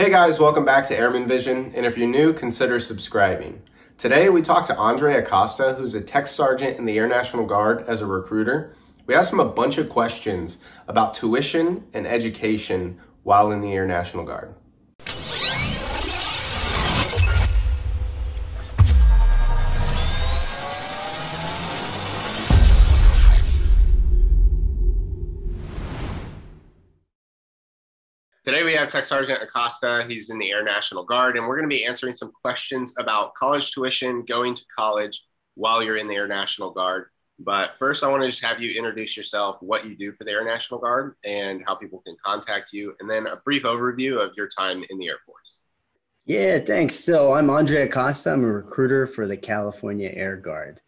Hey guys, welcome back to Airman Vision, and if you're new, consider subscribing. Today we talked to Andre Acosta, who's a tech sergeant in the Air National Guard as a recruiter. We asked him a bunch of questions about tuition and education while in the Air National Guard. Today we have Tech Sergeant Acosta. He's in the Air National Guard, and we're going to be answering some questions about college tuition, going to college while you're in the Air National Guard. But first, I want to just have you introduce yourself, what you do for the Air National Guard, and how people can contact you, and then a brief overview of your time in the Air Force. Yeah, thanks. So I'm Andre Acosta. I'm a recruiter for the California Air Guard.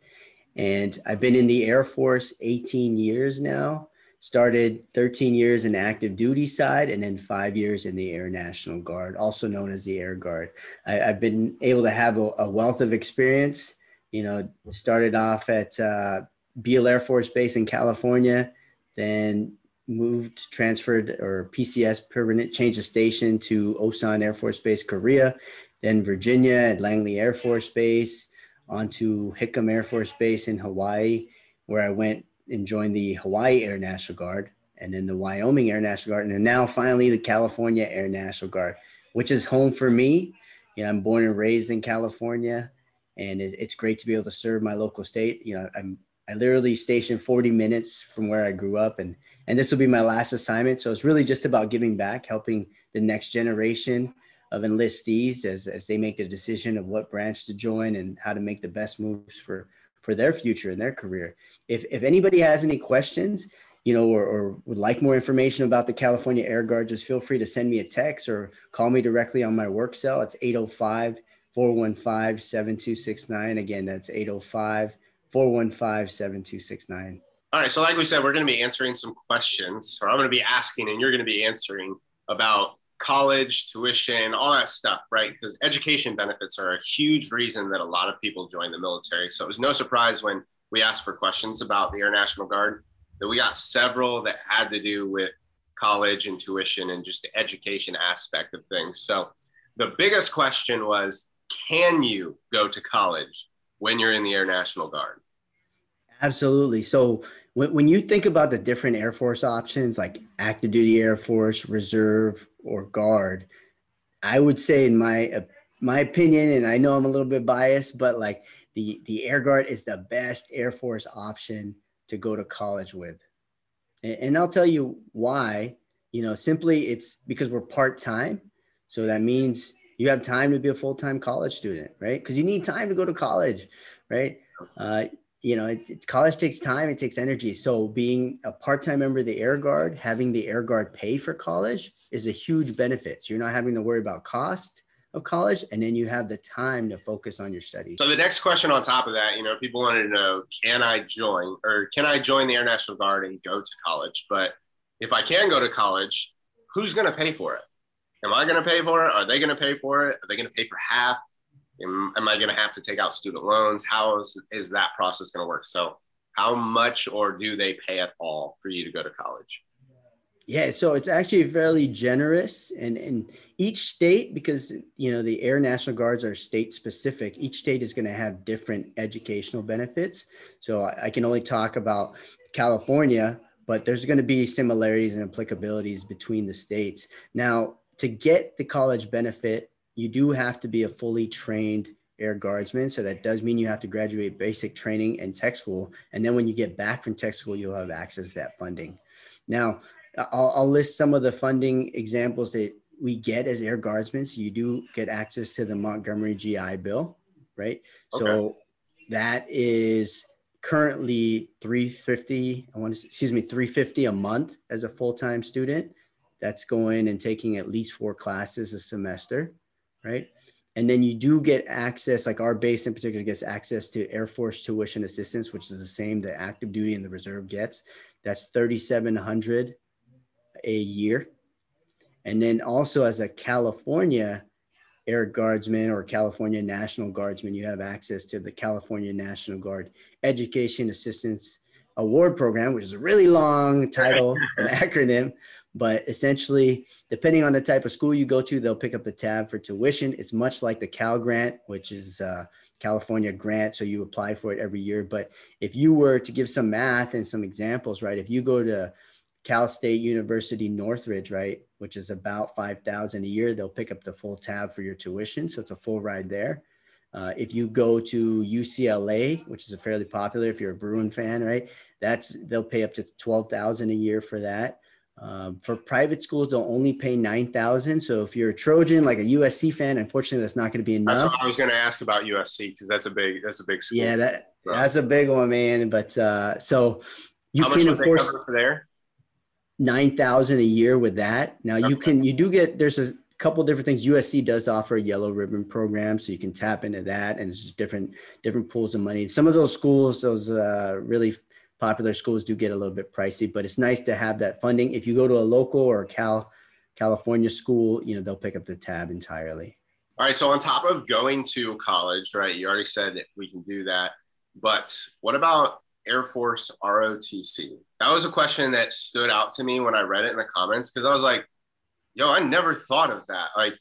And I've been in the Air Force 18 years now started 13 years in active duty side and then five years in the Air National Guard, also known as the Air Guard. I, have been able to have a, a, wealth of experience. You know, started off at uh, Beale Air Force Base in California, then moved, transferred, or PCS permanent change of station to Osan Air Force Base, Korea, then Virginia at Langley Air Force Base, onto Hickam Air Force Base in Hawaii, where I went and joined the Hawaii Air National Guard and then the Wyoming Air National Guard, and then now finally the California Air National Guard, which is home for me. You know, I'm born and raised in California, and it, it's great to be able to serve my local state. You know, I'm I literally stationed 40 minutes from where I grew up, and and this will be my last assignment. So it's really just about giving back, helping the next generation of enlistees as as they make the decision of what branch to join and how to make the best moves for for their future and their career. If, if anybody has any questions, you know, or, or, would like more information about the California Air Guard, just feel free to send me a text or call me directly on my work cell. It's 805 415 7269. Again, that's 805 415 7269. All right. So, like we said, we're going to be answering some questions, or I'm going to be asking, and you're going to be answering about college, tuition, all that stuff, right? Because education benefits are a huge reason that a lot of people join the military. So it was no surprise when we asked for questions about the Air National Guard that we got several that had to do with college and tuition and just the education aspect of things. So the biggest question was can you go to college when you're in the Air National Guard? Absolutely. So when, when you think about the different Air Force options like active duty Air Force, reserve, or guard, I would say in my my opinion, and I know I'm a little bit biased, but like the the Air Guard is the best Air Force option to go to college with, and, and I'll tell you why. You know, simply it's because we're part time, so that means you have time to be a full time college student, right? Because you need time to go to college, right? Uh, you know, it, it, college takes time, it takes energy. So being a part-time member of the Air Guard, having the Air Guard pay for college is a huge benefit. So you're not having to worry about cost of college, and then you have the time to focus on your studies. So the next question on top of that, you know, people wanted to know, can I join or can I join the Air National Guard and go to college? But if I can go to college, who's going to pay for it? Am I going to pay for it? Are they going to pay for it? Are they going to pay for half? Am, am I going to have to take out student loans? How is, is that process going to work? So, how much or do they pay at all for you to go to college? Yeah, so it's actually fairly generous, and and each state, because you know the Air National Guards are state specific, each state is going to have different educational benefits. So I, I can only talk about California, but there's going to be similarities and applicabilities between the states. Now, to get the college benefit, you do have to be a fully trained air guardsman. So that does mean you have to graduate basic training and tech school. And then when you get back from tech school, you'll have access to that funding. Now, I'll, I'll list some of the funding examples that we get as air guardsmen. So you do get access to the Montgomery GI Bill, right? Okay. So that is currently 350 i want to excuse me 350 a month as a full-time student that's going and taking at least four classes a semester right? And then you do get access, like our base in particular gets access to Air Force tuition assistance, which is the same that active duty and the reserve gets. That's 3,700 a year. And then also as a California Air Guardsman or California National Guardsman, you have access to the California National Guard Education Assistance award program, which is a really long title, and acronym. But essentially, depending on the type of school you go to, they'll pick up the tab for tuition. It's much like the Cal Grant, which is uh, California grant. So you apply for it every year. But if you were to give some math and some examples, right? If you go to Cal State University Northridge, right, which is about 5,000 a year, they'll pick up the full tab for your tuition. So it's a full ride there. Uh, if you go to UCLA, which is a fairly popular, if you're a Bruin fan, right, that's they'll pay up to 12,000 a year for that. Um, for private schools, they'll only pay 9,000. So if you're a Trojan, like a USC fan, unfortunately, that's not going to be enough. I was going to ask about USC because that's a big, that's a big school. Yeah, that, that's a big one, man. But uh, so you How can, of course, there nine thousand a year with that. Now okay. you can you do get there's a couple different things. USC does offer a yellow ribbon program, so you can tap into that, and it's different different pools of money. Some of those schools, those uh, really popular schools, do get a little bit pricey, but it's nice to have that funding. If you go to a local or Cal California school, you know they'll pick up the tab entirely. All right. So on top of going to college, right? You already said that we can do that, but what about Air Force ROTC? That was a question that stood out to me when I read it in the comments because I was like, yo, I never thought of that. Like,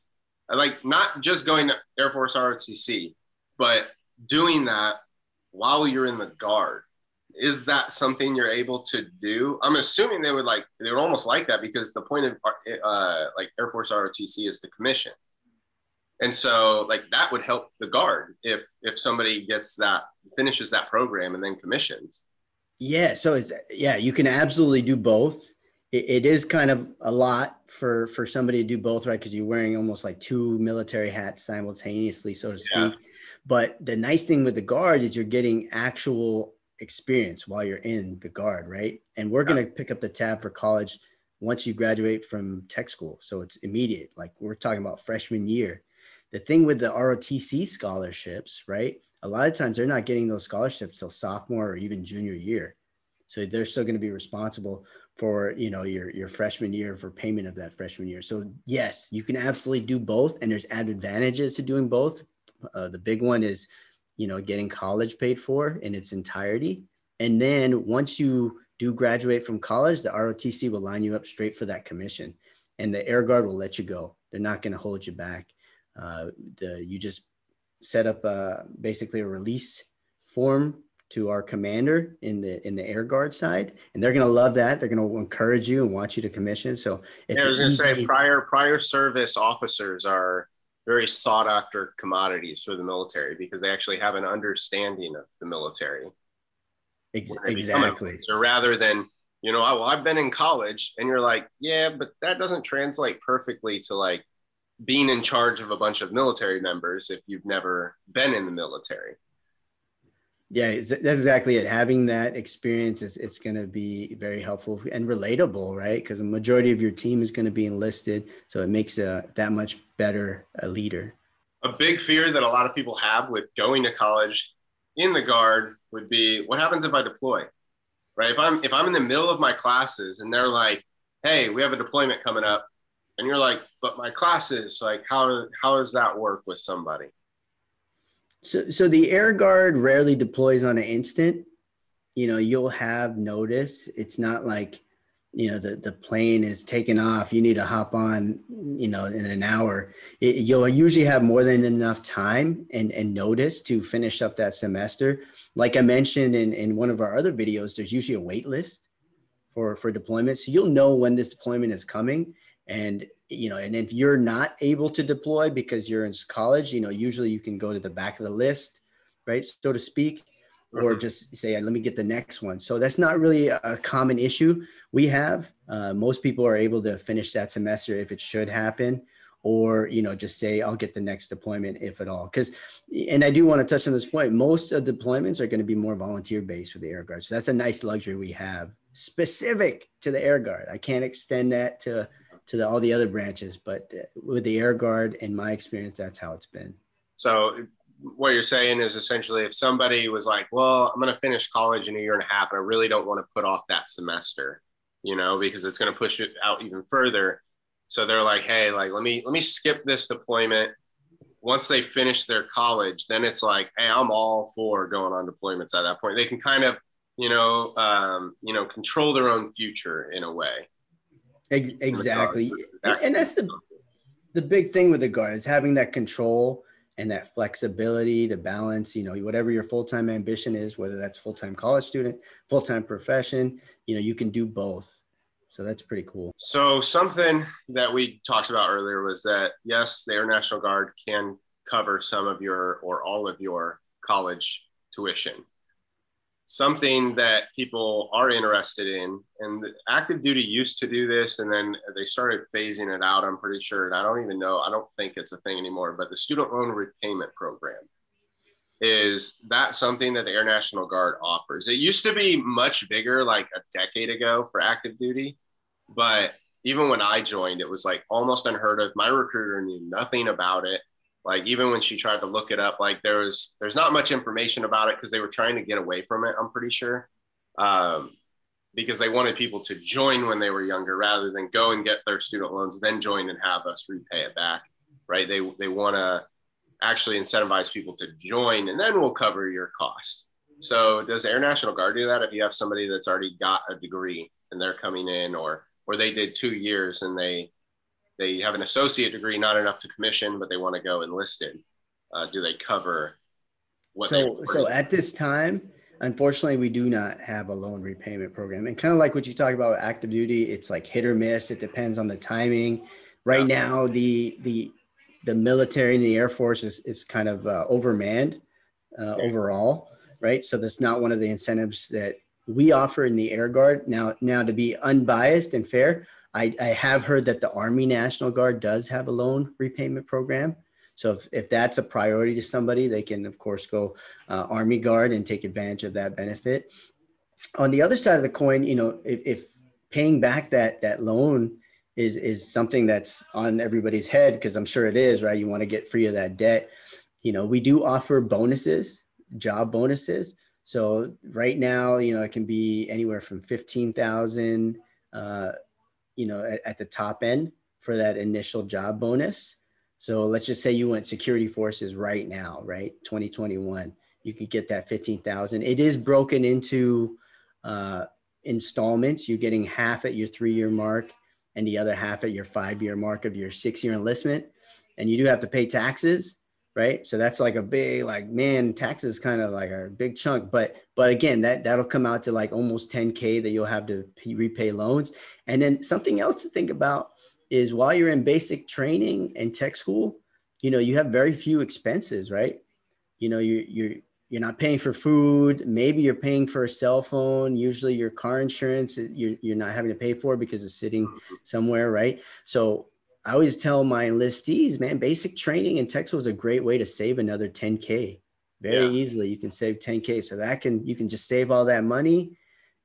like not just going to Air Force ROTC, but doing that while you're in the guard. Is that something you're able to do? I'm assuming they would like they would almost like that because the point of uh, like Air Force ROTC is to commission, and so like that would help the guard if if somebody gets that finishes that program and then commissions. Yeah, so it's yeah, you can absolutely do both. it, it is kind of a lot for for somebody to do both, right? Because you're wearing almost like two military hats simultaneously, so to speak. Yeah. But the nice thing with the guard is you're getting actual experience while you're in the guard, right? And we're yeah. going to pick up the tab for college once you graduate from tech school. So it's immediate. Like we're talking about freshman year. The thing with the ROTC scholarships, right? a lot of times they're not getting those scholarships till sophomore or even junior year. So they're still going to be responsible for you know your your freshman year for payment of that freshman year. So yes, you can absolutely do both, and there's advantages to doing both. Uh, the big one is you know getting college paid for in its entirety, and then once you do graduate from college, the ROTC will line you up straight for that commission, and the Air Guard will let you go. They're not going to hold you back. Uh, the, you just set up a, basically a release form to our commander in the in the air guard side and they're going to love that. They're going to encourage you and want you to commission. So it's yeah, I was say prior prior service officers are very sought after commodities for the military because they actually have an understanding of the military exactly so rather than you know oh, well i've been in college and you're like yeah but that doesn't translate perfectly to like being in charge of a bunch of military members if you've never been in the military. Yeah, that's exactly it. Having that experience is it's going to be very helpful and relatable, right? Because the majority of your team is going to be enlisted, so it makes a that much better a leader. A big fear that a lot of people have with going to college in the guard would be what happens if I deploy? Right? If I'm if I'm in the middle of my classes and they're like, "Hey, we have a deployment coming up and you're like but my classes like how how does that work with somebody so so the air guard rarely deploys on an instant. You know you'll have notice. It's not like you know the, the plane is taking off. You need to hop on you know in an hour. It, you'll usually have more than enough time and, and notice to finish up that semester. Like i mentioned in, in one of our other videos there's usually a wait list for for deployment so you'll know when this deployment is coming. And you know and if you're not able to deploy because you're in college you know usually you can go to the back of the list right so to speak or mm-hmm. just say let me get the next one. So that's not really a common issue we have. Uh, most people are able to finish that semester if it should happen or you know just say i'll get the next deployment if at all. Because and i do want to touch on this point most of deployments are going to be more volunteer based for the air guard so that's a nice luxury we have specific to the air guard. I can't extend that to to the, all the other branches. But uh, with the Air Guard, in my experience, that's how it's been. So what you're saying is essentially if somebody was like, well, I'm going to finish college in a year and a half, and I really don't want to put off that semester, you know, because it's going to push it out even further. So they're like, hey, like let me let me skip this deployment. Once they finish their college, then it's like, hey, I'm all for going on deployments at that point. They can kind of you know, um, you know, control their own future in a way. Exactly, and, that's the the big thing with the guard is having that control and that flexibility to balance you know whatever your full-time ambition is whether that's full-time college student full-time profession you know you can do both. So that's pretty cool. So something that we talked about earlier was that yes the air national guard can cover some of your or all of your college tuition something that people are interested in. And active duty used to do this, and then they started phasing it out. I'm pretty sure, and I don't even know. I don't think it's a thing anymore. But the student loan repayment program is that something that the Air National Guard offers. It used to be much bigger, like a decade ago, for active duty, but even when I joined, it was like almost unheard of. My recruiter knew nothing about it like even when she tried to look it up like there was there's not much information about it because they were trying to get away from it i'm pretty sure. Um, because they wanted people to join when they were younger rather than go and get their student loans then join and have us repay it back right? They they want to actually incentivize people to join and then we'll cover your cost so does air national guard do that? If you have somebody that's already got a degree and they're coming in or or they did two years and they they have an associate degree, not enough to commission, but they want to go enlisted. Uh, do they cover what? So, so at this time, unfortunately, we do not have a loan repayment program. And kind of like what you talk about active duty, it's like hit or miss. It depends on the timing. Right yeah. now, the the the military and the Air Force is is kind of uh, overmanned uh, okay. overall, right? So that's not one of the incentives that we offer in the Air Guard. Now, now to be unbiased and fair, I, I have heard that the Army National Guard does have a loan repayment program. So if, if that's a priority to somebody, they can, of course, go uh, Army Guard and take advantage of that benefit. On the other side of the coin, you know, if, if paying back that that loan is is something that's on everybody's head because I'm sure it is, right? You want to get free of that debt. You know, we do offer bonuses, job bonuses. So right now, you know, it can be anywhere from fifteen thousand. Uh, you know, at, at the top end for that initial job bonus. So let's just say you went security forces right now, right? 2021, you could get that 15,000. It is broken into uh, installments. You're getting half at your three year mark and the other half at your five year mark of your six year enlistment. And you do have to pay taxes, right? So that's like a big, like, man, taxes kind of like a big chunk. But, but again, that, that'll come out to like almost 10K that you'll have to repay loans. And then something else to think about is while you're in basic training and tech school, you know, you have very few expenses, right? You know, you you're you're not paying for food. Maybe you're paying for a cell phone. Usually, your car insurance you're you're not having to pay for because it's sitting somewhere, right? So I always tell my enlistees, man, basic training in school is a great way to save another 10k very yeah. easily. You can save 10k, so that can you can just save all that money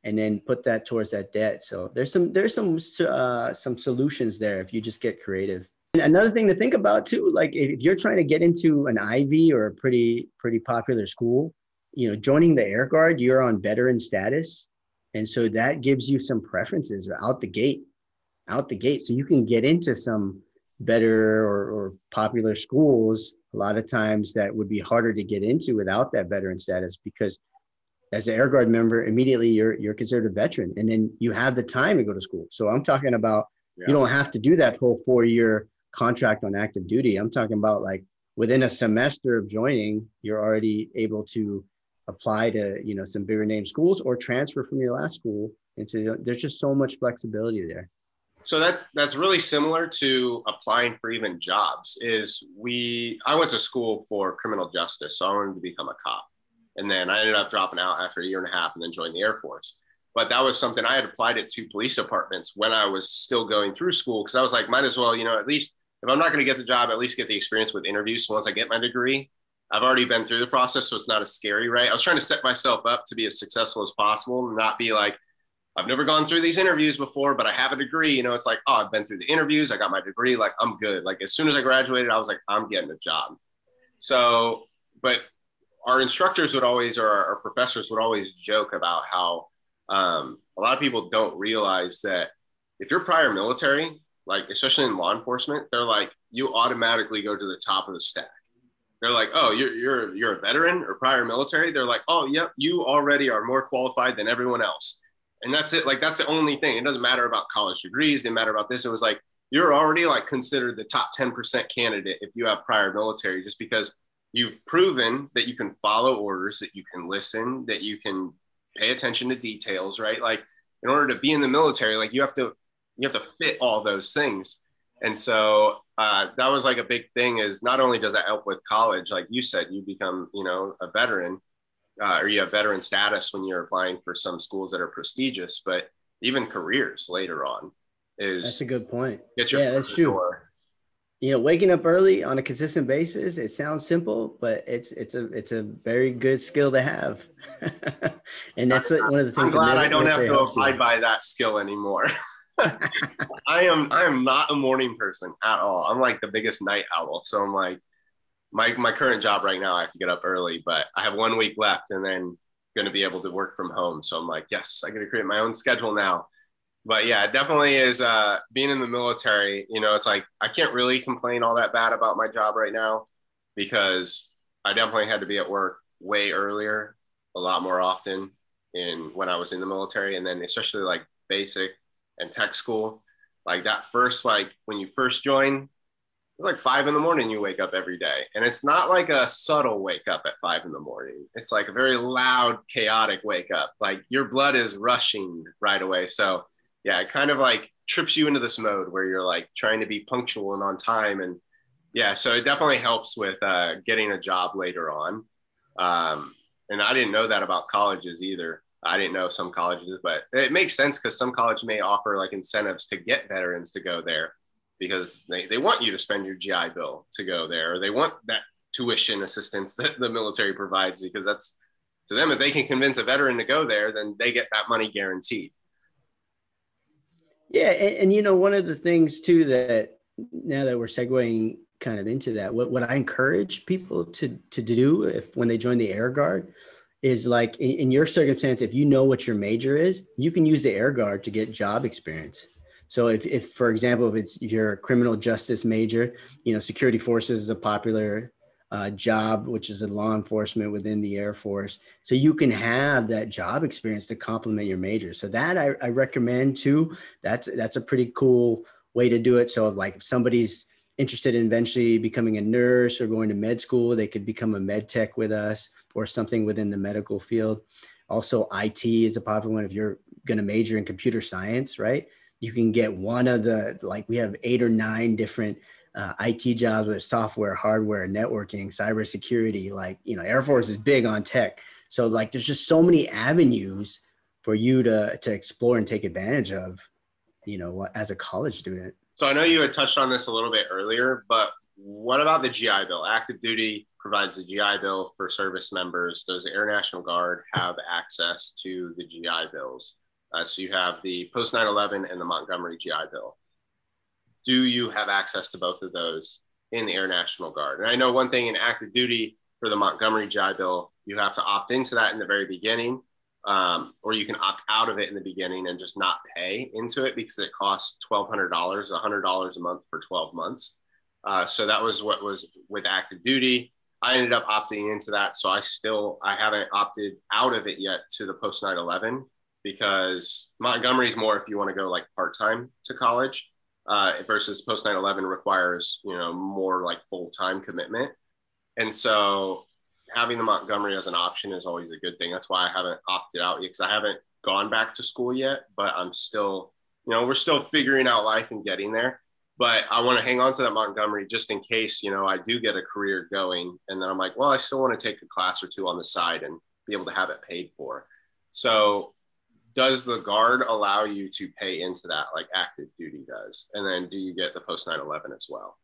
and then put that towards that debt. So there's some there's some uh, some solutions there if you just get creative. And another thing to think about too, like if you're trying to get into an Ivy or a pretty pretty popular school, you know, joining the Air Guard, you're on veteran status, and so that gives you some preferences out the gate, out the gate, so you can get into some better or, or popular schools a lot of times that would be harder to get into without that veteran status because as an Air Guard member, immediately you're you're considered a veteran, and then you have the time to go to school. So I'm talking about yeah. you don't have to do that whole four year contract on active duty. I'm talking about like within a semester of joining, you're already able to apply to you know some bigger name schools or transfer from your last school into. There's just so much flexibility there. So that that's really similar to applying for even jobs. Is we I went to school for criminal justice, so I wanted to become a cop and then I ended up dropping out after a year and a half and then joined the Air Force. But that was something I had applied it two police departments when I was still going through school because I was like, might as well, you know, at least if I'm not going to get the job, at least get the experience with interviews. So once I get my degree, I've already been through the process, so it's not as scary, right? I was trying to set myself up to be as successful as possible, and not be like, I've never gone through these interviews before, but I have a degree. You know, it's like, oh, I've been through the interviews, I got my degree, like I'm good. Like as soon as I graduated, I was like, I'm getting a job. So, but our instructors would always, or our professors would always joke about how um, a lot of people don't realize that if you're prior military, like especially in law enforcement, they're like you automatically go to the top of the stack. they're like, oh, you're you're you're a veteran or prior military. They're like, oh, yep, you already are more qualified than everyone else, and that's it. Like that's the only thing. It doesn't matter about college degrees. It didn't matter about this. It was like you're already like considered the top ten percent candidate if you have prior military, just because you've proven that you can follow orders, that you can listen, that you can pay attention to details, right? Like in order to be in the military, like you have to you have to fit all those things. And so uh, that was like a big thing is not only does that help with college, like you said, you become, you know, a veteran uh, or you have veteran status when you're applying for some schools that are prestigious, but even careers later on is that's a good point. Get your yeah, that's true. Door. You know, waking up early on a consistent basis, it sounds simple, but it's it's a it's a very good skill to have. and that's one of the things. I'm glad I don't have to abide by that skill anymore. I am I am not a morning person at all. I'm like the biggest night owl. So I'm like my my current job right now I have to get up early, but I have one week left and then going to be able to work from home. So I'm like, yes, I got to create my own schedule now. But yeah, it definitely is uh, being in the military. You know, it's like I can't really complain all that bad about my job right now because I definitely had to be at work way earlier, a lot more often in when I was in the military, and then especially like basic and tech school. Like that first, like when you first join, it's like five in the morning you wake up every day. And it's not like a subtle wake up at five in the morning. It's like a very loud, chaotic wake up. Like your blood is rushing right away. So yeah, it kind of like trips you into this mode where you're like trying to be punctual and on time. And yeah, so it definitely helps with uh, getting a job later on. Um, and I didn't know that about colleges either. I didn't know some colleges, but it makes sense because some college may offer like incentives to get veterans to go there because they, they want you to spend your GI Bill to go there, they want that tuition assistance that the military provides because that's to them, if they can convince a veteran to go there, then they get that money guaranteed. Yeah. And, and you know, one of the things too that now that we're segueing kind of into that, what, what I encourage people to, to do if when they join the Air Guard is like in, in, your circumstance, if you know what your major is, you can use the air guard to get job experience. So if, if for example, if it's your criminal justice major, you know, security forces is a popular uh, job, which is a law enforcement within the Air Force. So you can have that job experience to complement your major. So that I, I recommend too. That's that's a pretty cool way to do it. So like if somebody's interested in eventually becoming a nurse or going to med school, they could become a med tech with us or something within the medical field. Also, IT is a popular one. If you're going to major in computer science, right? You can get one of the, like, we have eight or nine different uh, IT jobs with software, hardware, networking, cybersecurity. Like, you know, Air Force is big on tech. So, like, there's just so many avenues for you to, to explore and take advantage of, you know, as a college student. So I know you had touched on this a little bit earlier, but what about the GI Bill? Active duty provides the GI Bill for service members. Those Air National Guard have access to the GI Bills. Uh, so you have the post 9 11 and the Montgomery GI Bill. Do you have access to both of those in the Air National Guard? And I know one thing in active duty for the Montgomery GI Bill, you have to opt into that in the very beginning um, or you can opt out of it in the beginning and just not pay into it because it costs $1,200, $100 a month for 12 months. Uh, so that was what was with active duty. I ended up opting into that. So I still, I haven't opted out of it yet to the post 9-11 because Montgomery's more if you want to go like part-time to college uh, versus post 9-11 requires, you know, more like full-time commitment. And so having the Montgomery as an option is always a good thing. That's why I haven't opted out because I haven't gone back to school yet, but I'm still, you know, we're still figuring out life and getting there. But I want to hang on to that Montgomery just in case, you know, I do get a career going. And then I'm like, well, I still want to take a class or two on the side and be able to have it paid for. So does the guard allow you to pay into that like active duty does? And then do you get the post 9 11 as well?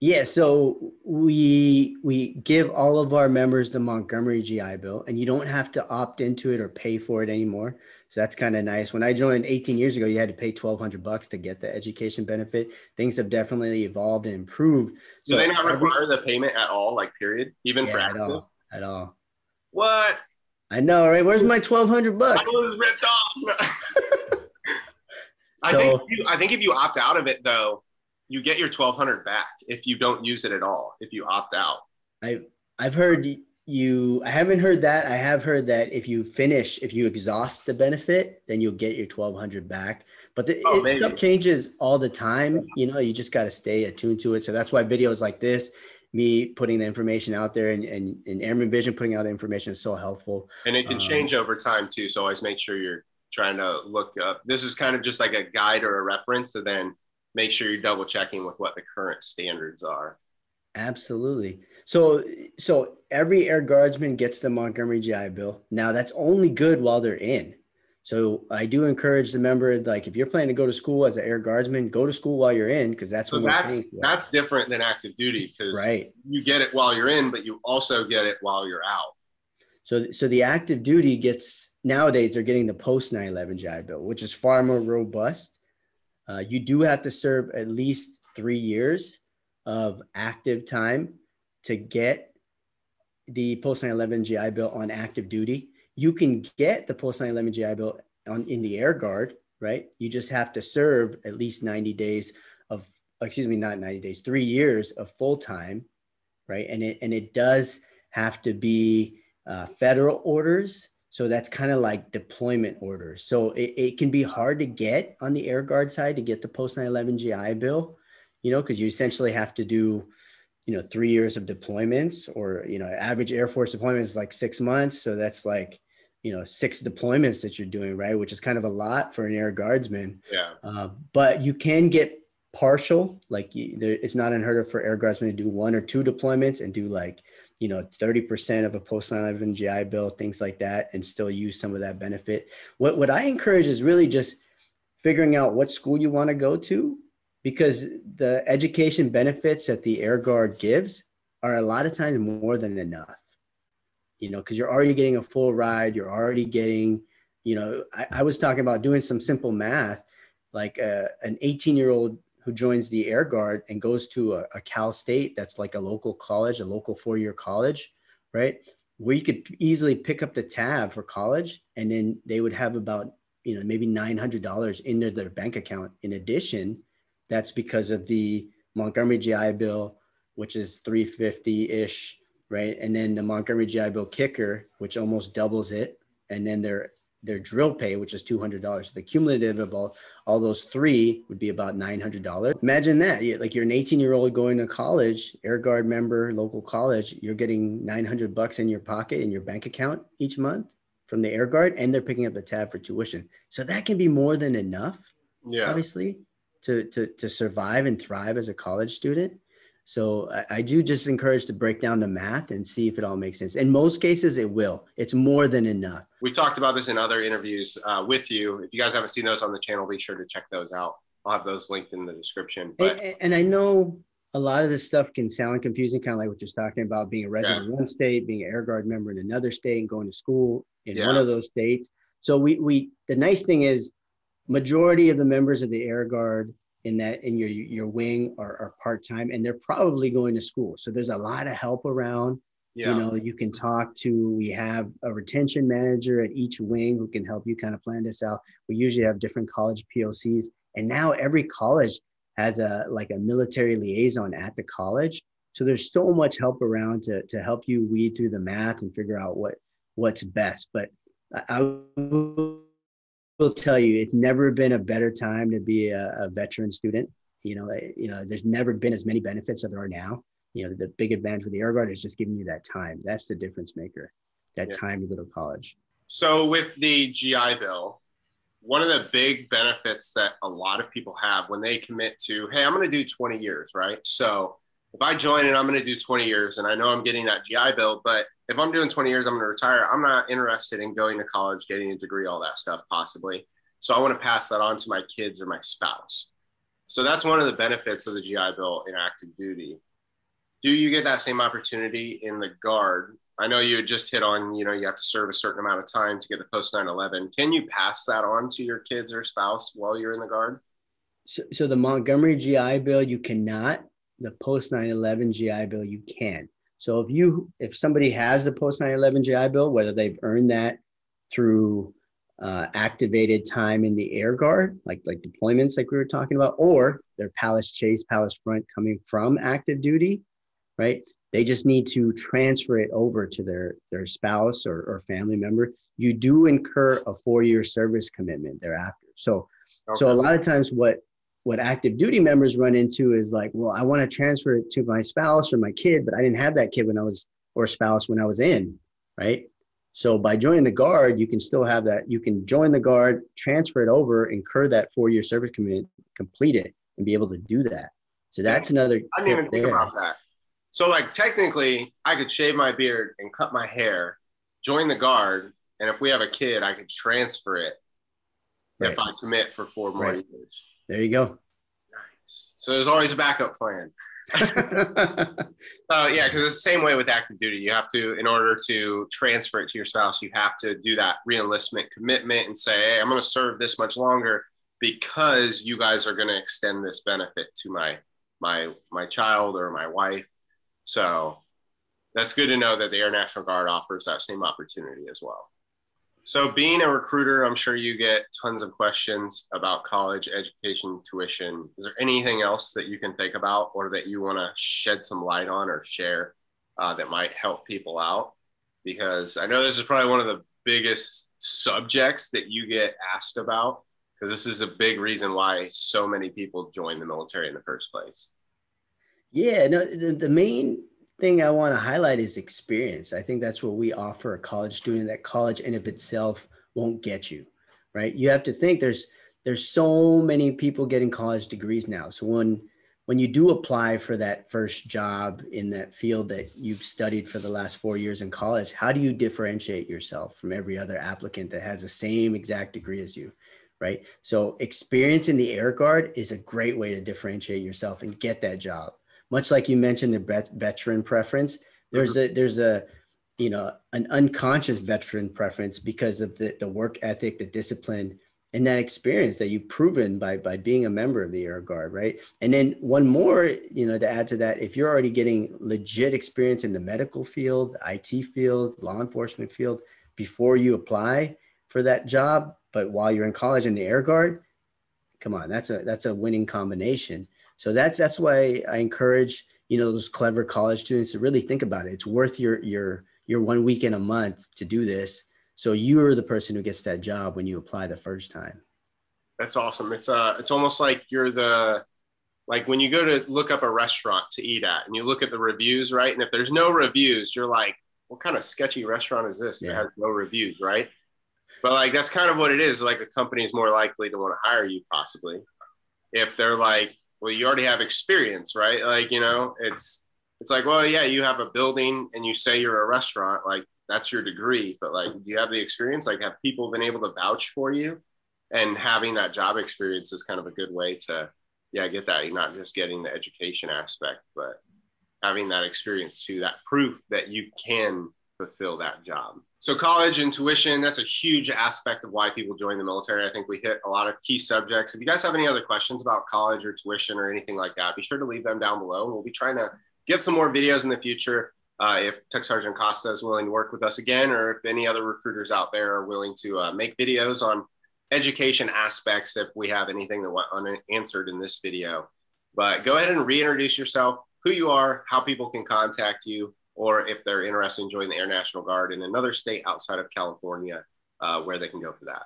Yeah, so we we give all of our members the Montgomery GI Bill, and you don't have to opt into it or pay for it anymore. So that's kind of nice. When I joined 18 years ago, you had to pay 1,200 bucks to get the education benefit. Things have definitely evolved and improved. So Do they not every, require the payment at all, like period, even yeah, for active? at all? At all. What? I know, right? Where's my 1,200 bucks? I was ripped off. I so, think you, I think if you opt out of it though you get your 1200 back if you don't use it at all if you opt out I I've heard you. I haven't heard that. I have heard that if you finish, if you exhaust the benefit, then you'll get your twelve hundred back. But the oh, it, stuff changes all the time. You know, you just got to stay attuned to it. So that's why videos like this, me putting the information out there, and and, and Airman Vision putting out the information is so helpful. And it can um, change over time too. So always make sure you're trying to look up. This is kind of just like a guide or a reference, and then make sure you're double checking with what the current standards are. Absolutely. So, so every air guardsman gets the Montgomery GI Bill. Now, that's only good while they're in. So, I do encourage the member, like, if you're planning to go to school as an air guardsman, go to school while you're in, because that's so that's that's different than active duty, because right. you get it while you're in, but you also get it while you're out. So, so the active duty gets nowadays they're getting the post 9/11 GI Bill, which is far more robust. Uh, you do have to serve at least three years of active time to get the post 9/11 GI Bill on active duty. You can get the post 9/11 GI Bill on in the Air Guard, right? You just have to serve at least 90 days of, excuse me, not 90 days, three years of full time, right? And it and it does have to be uh, federal orders. So that's kind of like deployment orders. So it, it can be hard to get on the Air Guard side to get the post 9 11 GI Bill, you know, because you essentially have to do, you know, three years of deployments or, you know, average Air Force deployments is like six months. So that's like, you know, six deployments that you're doing, right? Which is kind of a lot for an Air Guardsman. Yeah. Uh, but you can get partial, like you, there, it's not unheard of for Air Guardsmen to do one or two deployments and do like, you know 30% of a post 9/11 GI Bill, things like that, and still use some of that benefit. What what I encourage is really just figuring out what school you want to go to, because the education benefits that the Air Guard gives are a lot of times more than enough. You know, because you're already getting a full ride, you're already getting, you know, I, I was talking about doing some simple math, like uh, an 18 year old who joins the Air Guard and goes to a, a Cal State that's like a local college, a local four year college, right? Where you could easily pick up the tab for college and then they would have about, you know, maybe $900 into their bank account. In addition, that's because of the Montgomery GI Bill, which is 350 ish, right? And then the Montgomery GI Bill kicker, which almost doubles it. And then their their drill pay, which is $200. So the cumulative of all, all those three would be about $900. Imagine that. You, like you're an 18 year old going to college, Air Guard member, local college, you're getting 900 bucks in your pocket in your bank account each month from the Air Guard, and they're picking up the tab for tuition. So that can be more than enough, yeah. obviously, to, to, to survive and thrive as a college student. So I, I, do just encourage to break down the math and see if it all makes sense. In most cases, it will. It's more than enough. We talked about this in other interviews uh, with you. If you guys haven't seen those on the channel, be sure to check those out. I'll have those linked in the description. But and, and I know a lot of this stuff can sound confusing, kind of like what you're talking about, being a resident yeah. in one state, being an Air Guard member in another state, and going to school in yeah. one of those states. So we we the nice thing is majority of the members of the Air Guard in that in your your wing are, are part-time and they're probably going to school. So there's a lot of help around. Yeah. you know you can talk to we have a retention manager at each wing who can help you kind of plan this out. We usually have different college pocs and now every college has a like a military liaison at the college. So there's so much help around to, to help you weed through the math and figure out what what's best. But i, I will tell you it's never been a better time to be a, a veteran student. You know, you know, there's never been as many benefits as there are now. You know, the big advantage with the Air Guard is just giving you that time. That's the difference maker. That yeah. time to go to college. So with the GI Bill, one of the big benefits that a lot of people have when they commit to, hey, I'm going to do 20 years, right? So if I join and I'm going to do 20 years and I know I'm getting that GI Bill, but if I'm doing 20 years, I'm going to retire. I'm not interested in going to college, getting a degree, all that stuff, possibly. So I want to pass that on to my kids or my spouse. So that's one of the benefits of the GI Bill in active duty. Do you get that same opportunity in the Guard? I know you had just hit on, you know, you have to serve a certain amount of time to get the post 9 11. Can you pass that on to your kids or spouse while you're in the Guard? So, so the Montgomery GI Bill, you cannot. The post 9 11 GI Bill, you can. So if you if somebody has the post 9/11 GI Bill, whether they've earned that through uh, activated time in the Air Guard, like like deployments like we were talking about, or their Palace Chase, Palace Front coming from active duty, right? They just need to transfer it over to their, their spouse or, or family member. You do incur a four-year service commitment thereafter. So, okay. so a lot of times what what active duty members run into is like, well, I want to transfer it to my spouse or my kid, but I didn't have that kid when I was or spouse when I was in, right? So by joining the guard, you can still have that. You can join the guard, transfer it over, incur that four-year service commitment, complete it, and be able to do that. So that's another. I didn't even think about that. So like technically, I could shave my beard and cut my hair, join the guard, and if we have a kid, I could transfer it right. if I commit for four more right. years. There you go. Nice. So there's always a backup plan. uh, yeah, because it's the same way with active duty. You have to, in order to transfer it to your spouse, you have to do that reenlistment commitment and say, "Hey, I'm going to serve this much longer because you guys are going to extend this benefit to my my my child or my wife." So that's good to know that the Air National Guard offers that same opportunity as well. So, being a recruiter, I'm sure you get tons of questions about college education, tuition. Is there anything else that you can think about or that you want to shed some light on or share uh, that might help people out? Because I know this is probably one of the biggest subjects that you get asked about, because this is a big reason why so many people join the military in the first place. Yeah, no, the, the main thing I want to highlight is experience. I think that's what we offer a college student that college in of itself won't get you, right? You have to think there's there's so many people getting college degrees now. So when when you do apply for that first job in that field that you've studied for the last four years in college, how do you differentiate yourself from every other applicant that has the same exact degree as you? Right. So experience in the air guard is a great way to differentiate yourself and get that job much like you mentioned the veteran preference, there's mm-hmm. a there's a you know an unconscious veteran preference because of the, the work ethic, the discipline, and that experience that you've proven by by being a member of the Air Guard, right? And then one more, you know, to add to that, if you're already getting legit experience in the medical field, the IT field, law enforcement field before you apply for that job, but while you're in college in the Air Guard, come on, that's a that's a winning combination. So that's that's why I encourage you know those clever college students to really think about it. It's worth your your your one weekend a month to do this. So you're the person who gets that job when you apply the first time. That's awesome. It's uh it's almost like you're the like when you go to look up a restaurant to eat at and you look at the reviews, right? And if there's no reviews, you're like, what kind of sketchy restaurant is this? Yeah. It has no reviews, right? But like that's kind of what it is. Like a company is more likely to want to hire you possibly if they're like, well, you already have experience, right? Like, you know, it's it's like, well, yeah, you have a building and you say you're a restaurant, like that's your degree, but like, do you have the experience? Like, have people been able to vouch for you? And having that job experience is kind of a good way to, yeah, get that. You're not just getting the education aspect, but having that experience too, that proof that you can fulfill that job. So college and tuition, that's a huge aspect of why people join the military. I think we hit a lot of key subjects. If you guys have any other questions about college or tuition or anything like that, be sure to leave them down below. We'll be trying to get some more videos in the future. Uh, if Tech Sergeant Costa is willing to work with us again, or if any other recruiters out there are willing to uh, make videos on education aspects, if we have anything that went unanswered in this video. But go ahead and reintroduce yourself, who you are, how people can contact you, or if they're interested in joining the Air National Guard in another state outside of California, uh, where they can go for that.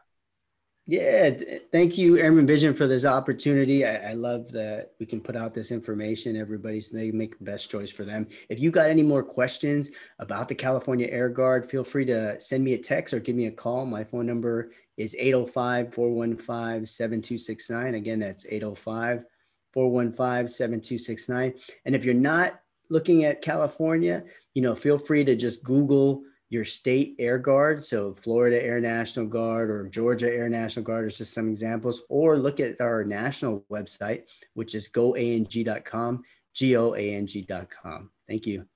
Yeah, thank you, Airman Vision, for this opportunity. I, I, love that we can put out this information. Everybody's they make the best choice for them. If you got any more questions about the California Air Guard, feel free to send me a text or give me a call. My phone number is 805 415 7269. Again, that's 805 415 7269. And if you're not looking at California, you know, feel free to just Google your state Air Guard. So Florida Air National Guard or Georgia Air National Guard are just some examples, or look at our national website, which is goang.com, G-O-A-N-G.com. Thank you.